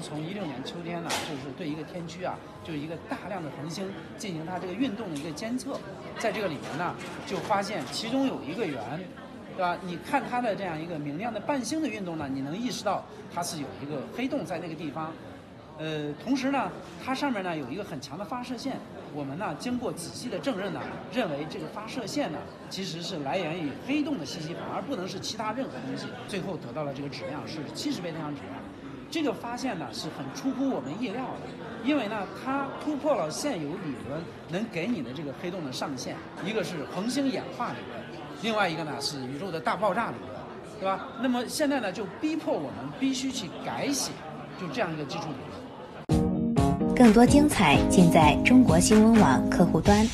从一六年秋天呢，就是对一个天区啊，就是一个大量的恒星进行它这个运动的一个监测，在这个里面呢，就发现其中有一个圆，对吧？你看它的这样一个明亮的伴星的运动呢，你能意识到它是有一个黑洞在那个地方。呃，同时呢，它上面呢有一个很强的发射线。我们呢经过仔细的证认呢，认为这个发射线呢其实是来源于黑洞的信息，反而不能是其他任何东西。最后得到了这个质量是七十倍太阳质量。这个发现呢是很出乎我们意料的，因为呢它突破了现有理论能给你的这个黑洞的上限，一个是恒星演化理论，另外一个呢是宇宙的大爆炸理论，对吧？那么现在呢就逼迫我们必须去改写就这样一个基础理论。更多精彩尽在中国新闻网客户端。